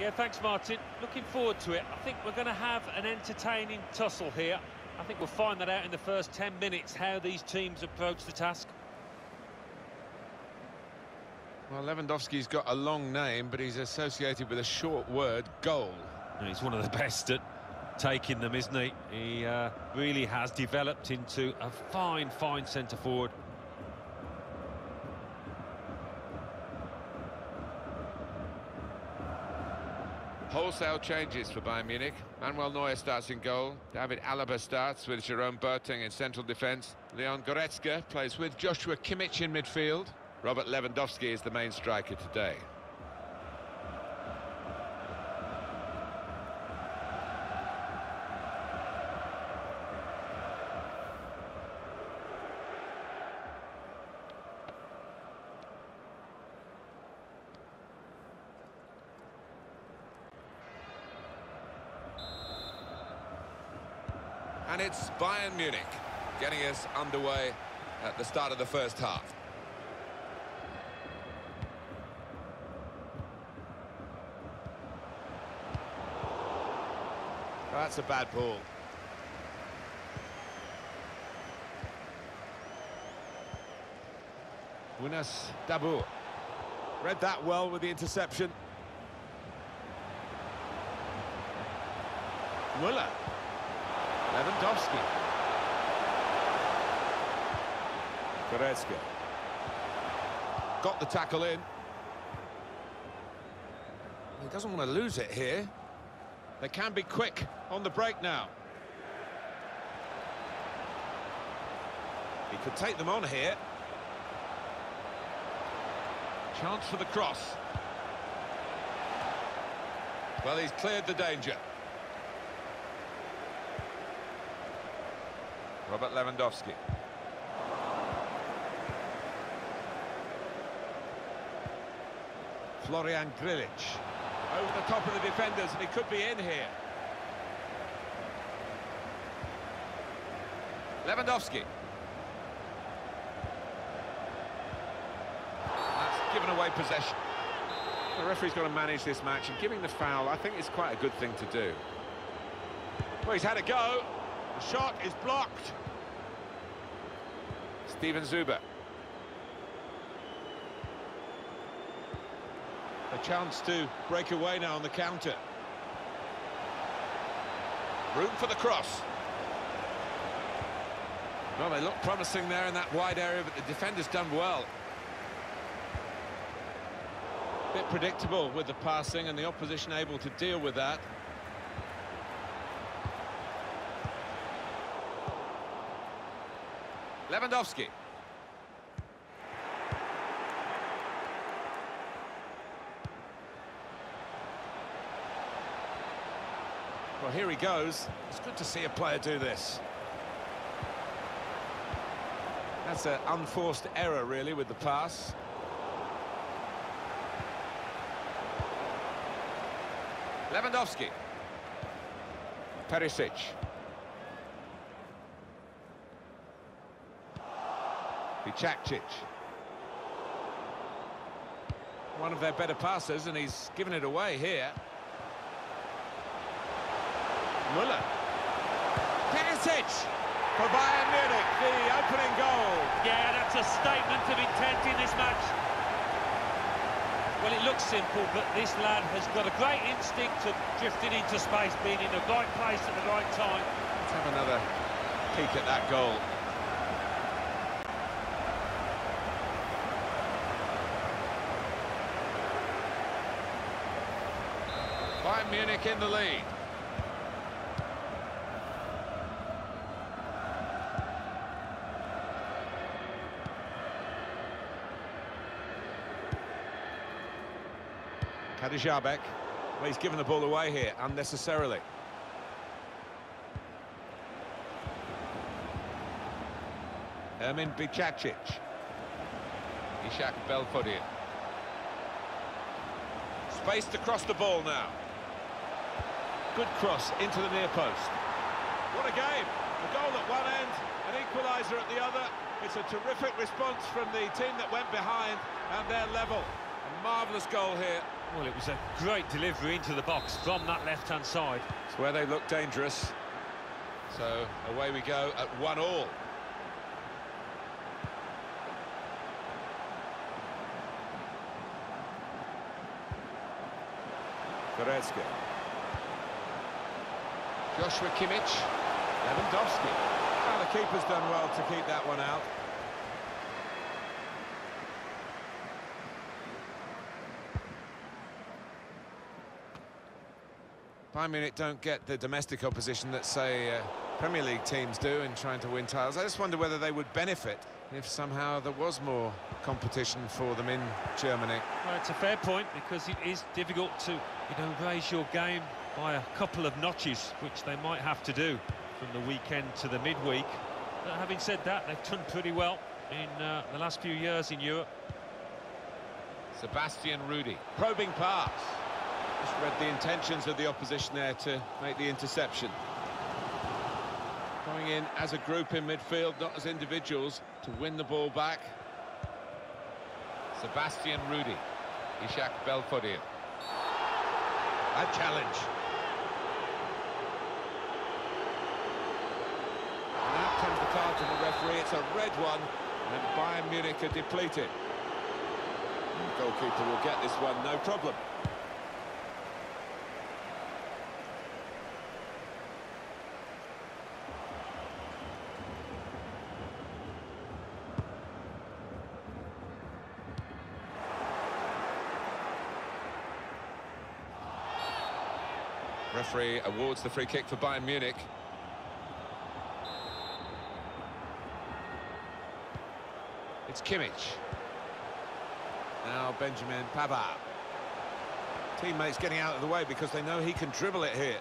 Yeah, thanks, Martin. Looking forward to it. I think we're going to have an entertaining tussle here. I think we'll find that out in the first 10 minutes, how these teams approach the task. Well, Lewandowski's got a long name, but he's associated with a short word, goal. He's one of the best at taking them, isn't he? He uh, really has developed into a fine, fine centre-forward. Wholesale changes for Bayern Munich. Manuel Neuer starts in goal. David Alaba starts with Jerome Boateng in central defence. Leon Goretzka plays with Joshua Kimmich in midfield. Robert Lewandowski is the main striker today. And it's Bayern Munich getting us underway at the start of the first half. That's a bad ball. Munas Dabbur. Read that well with the interception. Muller. Lewandowski. Goretzka. Got the tackle in. He doesn't want to lose it here. They can be quick on the break now. He could take them on here. Chance for the cross. Well, he's cleared the danger. Robert Lewandowski. Florian Grillitsch. Over the top of the defenders, and he could be in here. Lewandowski. That's given away possession. The referee's got to manage this match, and giving the foul, I think, is quite a good thing to do. Well, he's had a go. The shot is blocked. Steven Zuber. A chance to break away now on the counter. Room for the cross. Well, they look promising there in that wide area, but the defender's done well. Bit predictable with the passing and the opposition able to deal with that. Lewandowski. Well, here he goes. It's good to see a player do this. That's an unforced error, really, with the pass. Lewandowski. Perisic. Bicakcic. One of their better passes, and he's given it away here. Muller. Perisic for Bayern Munich, the opening goal. Yeah, that's a statement of intent in this match. Well, it looks simple, but this lad has got a great instinct of drifting into space, being in the right place at the right time. Let's have another peek at that goal. Bayern Munich in the lead. Kaderabek. Well, he's given the ball away here unnecessarily. Ermin Bicakcic. Ishak Belfodil. Spaced across the ball now. Good cross into the near post. What a game! A goal at one end, an equaliser at the other. It's a terrific response from the team that went behind, and they're level. A marvellous goal here. Well, it was a great delivery into the box from that left-hand side. It's where they look dangerous. So away we go at one all. Goretzka. Joshua Kimmich. Lewandowski. Well, the keeper's done well to keep that one out. Bayern Munich don't get the domestic opposition that, say, uh, Premier League teams do in trying to win titles. I just wonder whether they would benefit if somehow there was more competition for them in Germany. Well, it's a fair point because it is difficult to, you know, raise your game by a couple of notches, which they might have to do from the weekend to the midweek. But having said that, they've done pretty well in uh, the last few years in Europe. Sebastian Rudy. Probing pass. Just read the intentions of the opposition there to make the interception. Going in as a group in midfield, not as individuals, to win the ball back. Sebastian Rudy. Ishak Belfodil. A challenge. And out comes the card to a red one, and Bayern Munich are depleted. The goalkeeper will get this one, no problem. Referee awards the free kick for Bayern Munich. It's Kimmich. Now Benjamin Pavard. Teammates getting out of the way because they know he can dribble it here.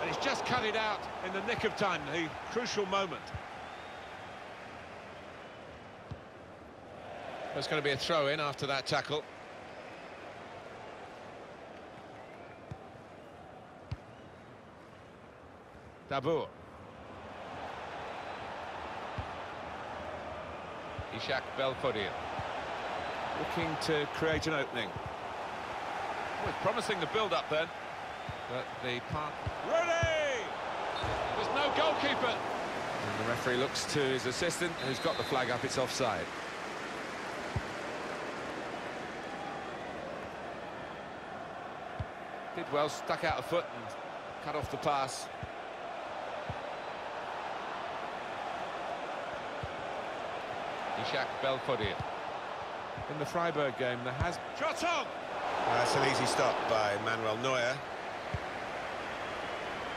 And he's just cut it out in the nick of time, the crucial moment. There's going to be a throw-in after that tackle. Dabbur. Ishak Belfodil. Looking to create an opening. Oh, it's promising the build-up then. But the part... Ready! There's no goalkeeper. And the referee looks to his assistant, who's got the flag up, it's offside. Did well, stuck out a foot and cut off the pass. Ishak Belfodil. In the Freiburg game, there has... Shot on! That's an easy stop by Manuel Neuer.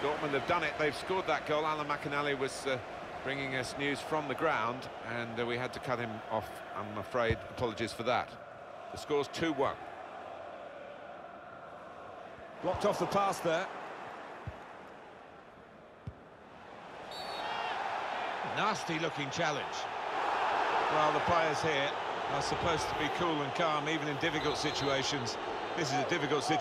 Dortmund have done it. They've scored that goal. Alan McInally was uh, bringing us news from the ground, and uh, we had to cut him off, I'm afraid. Apologies for that. The score's 2-1. Blocked off the pass there. Nasty-looking challenge. Well, the players here are supposed to be cool and calm, even in difficult situations. This is a difficult situation.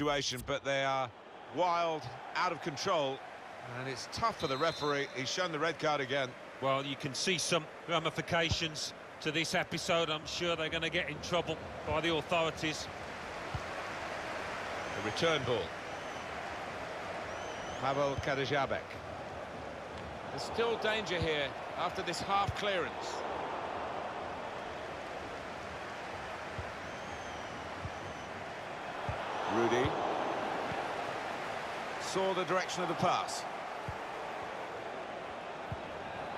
Situation, but they are wild, out of control, and it's tough for the referee. He's shown the red card again. Well, you can see some ramifications to this episode. I'm sure they're going to get in trouble by the authorities. The return ball. Pavel Kaderabek. There's still danger here after this half clearance. Rudy. Saw the direction of the pass.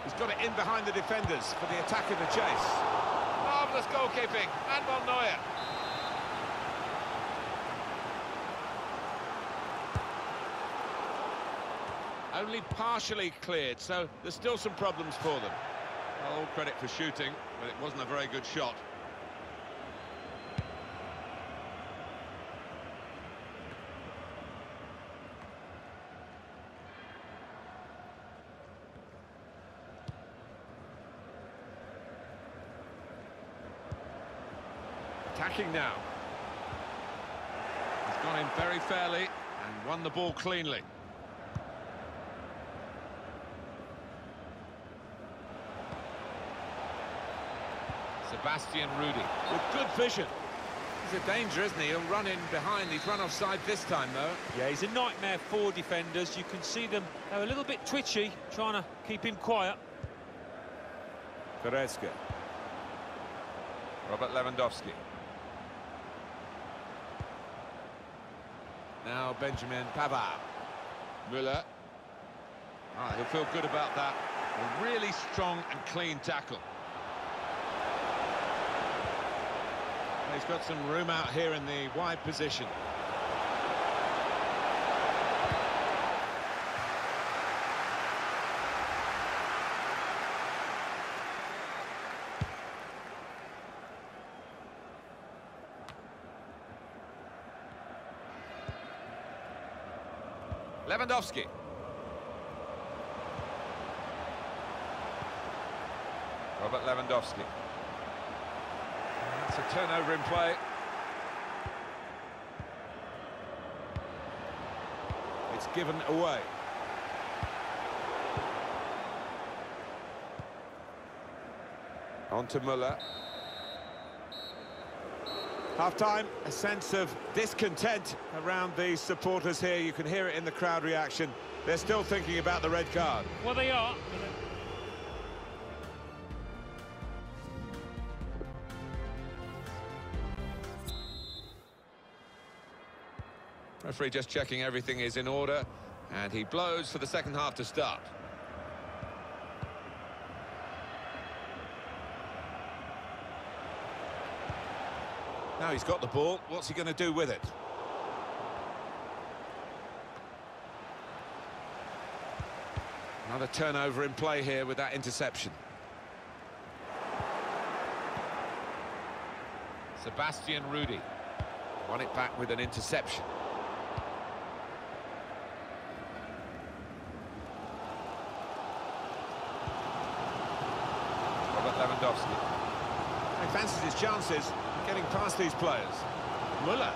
He's got it in behind the defenders for the attack in the chase. Marvellous goalkeeping, Manuel Neuer. Only partially cleared, so there's still some problems for them. All credit for shooting, but it wasn't a very good shot. Attacking now. He's gone in very fairly and won the ball cleanly. Sebastian Rudy with good vision. He's a danger, isn't he? He'll run in behind. He's run offside this time, though. Yeah, he's a nightmare for defenders. You can see them, they're a little bit twitchy, trying to keep him quiet. Goretzka. Robert Lewandowski. Now Benjamin Pavard. Müller. Ah, he'll feel good about that. A really strong and clean tackle. He's got some room out here in the wide position. Lewandowski. Robert Lewandowski. That's a turnover in play. It's given away. On to Muller. Half-time, a sense of discontent around the supporters here. You can hear it in the crowd reaction. They're still thinking about the red card. Well, they are. Referee just checking everything is in order, and he blows for the second half to start. Now he's got the ball. What's he going to do with it? Another turnover in play here with that interception. Sebastian Rudy. Won it back with an interception. Robert Lewandowski. He fancies his chances getting past these players. Muller.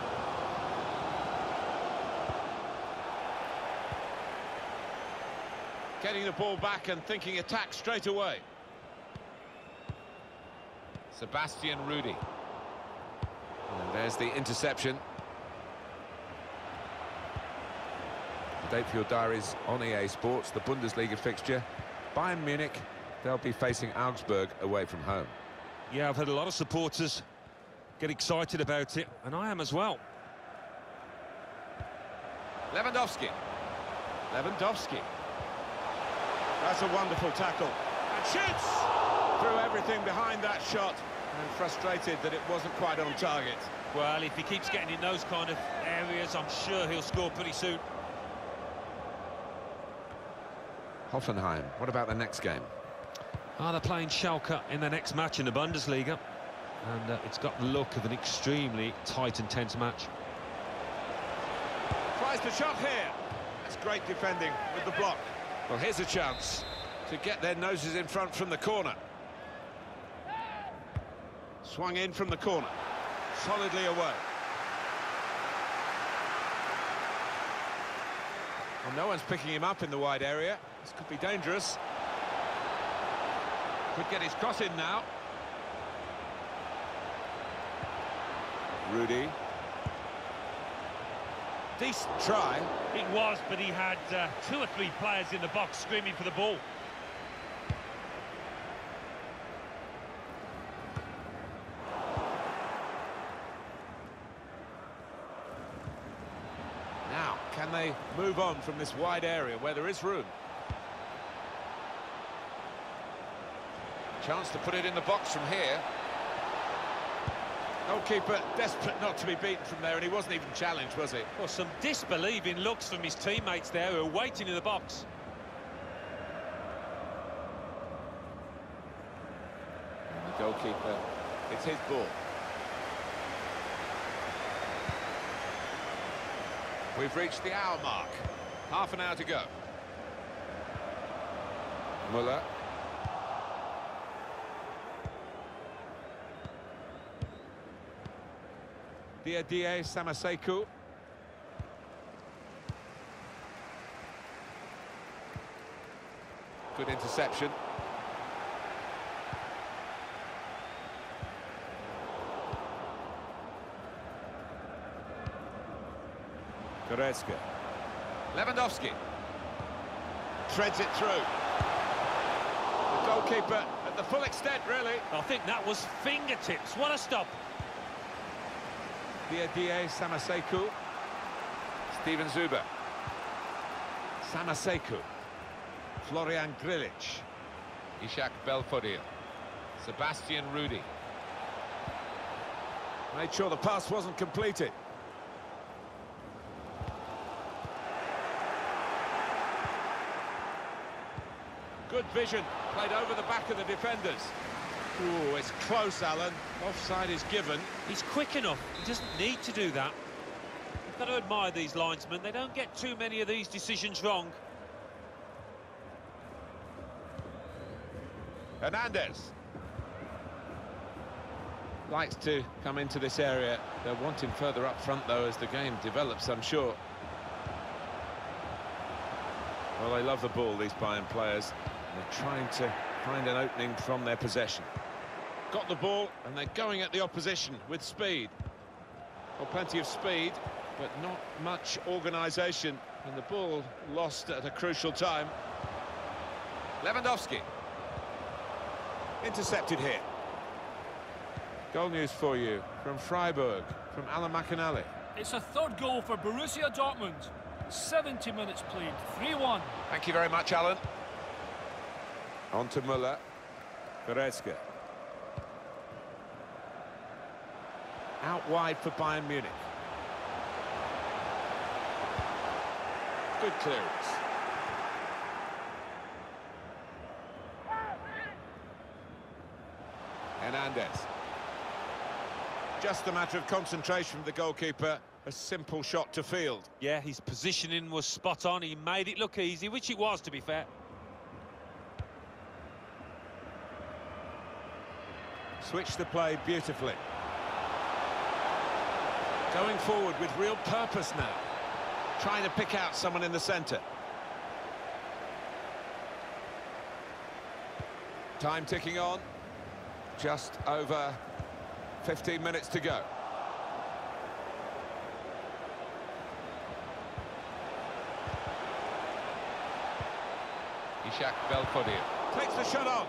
Getting the ball back and thinking attack straight away. Sebastian Rudy. And there's the interception. The date for your diaries on EA Sports, the Bundesliga fixture. Bayern Munich, they'll be facing Augsburg away from home. Yeah, I've had a lot of supporters get excited about it, and I am as well. Lewandowski. Lewandowski. That's a wonderful tackle. And shoots! Threw everything behind that shot. And frustrated that it wasn't quite on target. Well, if he keeps getting in those kind of areas, I'm sure he'll score pretty soon. Hoffenheim, what about the next game? Ah, they're playing Schalke in their next match in the Bundesliga. And uh, it's got the look of an extremely tight and tense match. Tries the shot here. That's great defending with the block. Well, here's a chance to get their noses in front from the corner. Swung in from the corner. Solidly away. Well, no one's picking him up in the wide area. This could be dangerous. Could get his cross in now. Rudy. decent try. It was, but he had uh, two or three players in the box screaming for the ball. Now, can they move on from this wide area where there is room? Chance to put it in the box from here. Goalkeeper desperate not to be beaten from there, and he wasn't even challenged, was he? Well, some disbelieving looks from his teammates there who are waiting in the box. And the goalkeeper, it's his ball. We've reached the hour mark. Half an hour to go. Muller. Diadie Samassekou. Good interception. Goretzka. Lewandowski. Treads it through. The goalkeeper at the full extent, really. I think that was fingertips. What a stop. Diadie Samassekou. Steven Zuber. Samassekou. Florian Grillitsch. Ishak Belfodil. Sebastian Rudy. Made sure the pass wasn't completed. Good vision, played over the back of the defenders. Ooh, it's close, Alan. Offside is given. He's quick enough. He doesn't need to do that. You've got to admire these linesmen. They don't get too many of these decisions wrong. Hernandez. Likes to come into this area. They're wanting further up front, though, as the game develops, I'm sure. Well, they love the ball, these Bayern players. They're trying to find an opening from their possession. Got the ball, and they're going at the opposition with speed. Well, plenty of speed, but not much organisation. And the ball lost at a crucial time. Lewandowski. Intercepted here. Goal news for you from Freiburg, from Alan McInally. It's a third goal for Borussia Dortmund. 70 minutes played, 3-1. Thank you very much, Alan. On to Muller. Goretzka. Out wide for Bayern Munich. Good clearance. Hernandez. Just a matter of concentration for the goalkeeper. A simple shot to field. Yeah, his positioning was spot on. He made it look easy, which it was, to be fair. Switched the play beautifully. Going forward with real purpose now. Trying to pick out someone in the centre. Time ticking on. Just over 15 minutes to go. Ishak Belfodil. Takes the shot on.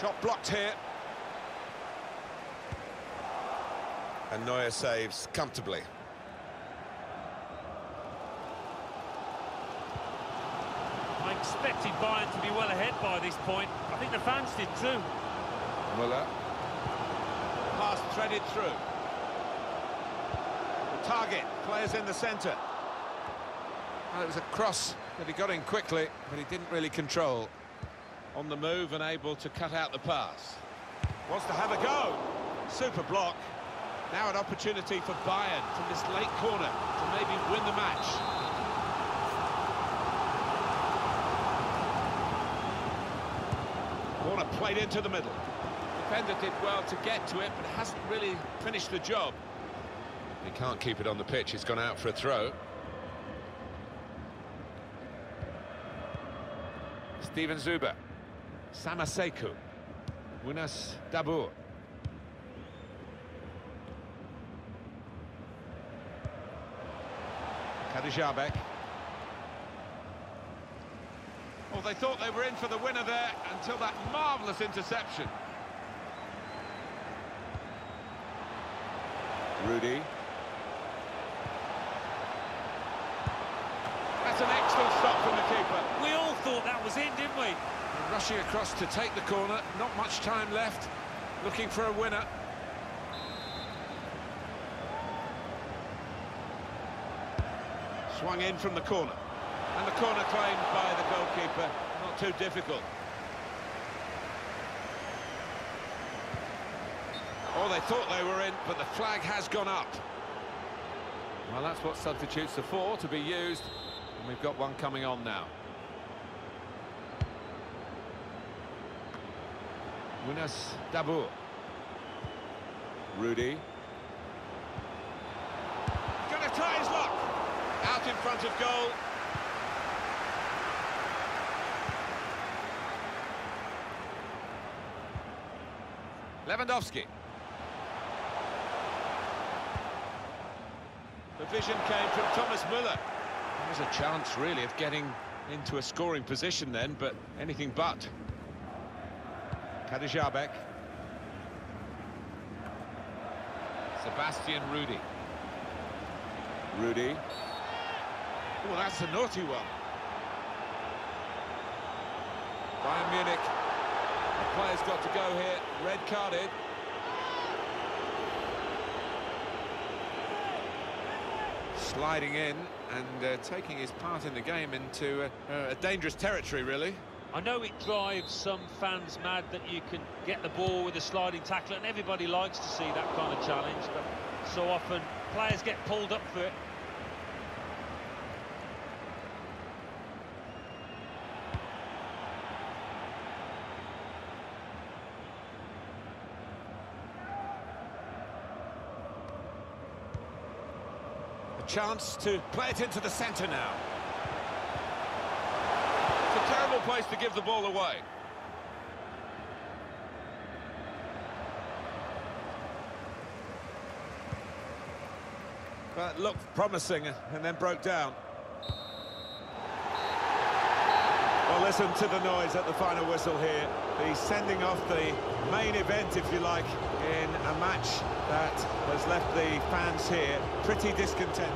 Shot blocked here. And Neuer saves comfortably. I expected Bayern to be well ahead by this point. I think the fans did too. Muller. Pass threaded through. The target, players in the centre. Well, it was a cross that he got in quickly, but he didn't really control. On the move and able to cut out the pass. Wants to have a go. Super block. Now an opportunity for Bayern from this late corner to maybe win the match. Corner played into the middle. Defender did well to get to it, but hasn't really finished the job. He can't keep it on the pitch. He's gone out for a throw. Steven Zuber. Samassekou. Munas Dabbur. Kaderabek. Well, they thought they were in for the winner there until that marvellous interception. Rudy. That's an excellent stop from the keeper. We all thought that was in, didn't we? Rushing across to take the corner, not much time left, looking for a winner. Swung in from the corner. And the corner claimed by the goalkeeper. Not too difficult. Oh, they thought they were in, but the flag has gone up. Well, that's what substitutes are for, to be used. And we've got one coming on now. Munas Dabbur. Rudy. Gonna try his luck. Out in front of goal. Lewandowski. The vision came from Thomas Müller. There's a chance, really, of getting into a scoring position then, but anything but. Kaderabek. Sebastian Rudy. Rudy. Oh, that's a naughty one. Bayern Munich. The player's got to go here, red carded. Sliding in and uh, taking his part in the game into uh, a dangerous territory, really. I know it drives some fans mad that you can get the ball with a sliding tackle, and everybody likes to see that kind of challenge, but so often players get pulled up for it. Chance to play it into the centre now. It's a terrible place to give the ball away. But looked promising and then broke down. Well, listen to the noise at the final whistle here. The sending off the main event, if you like, in a match that has left the fans here pretty discontent.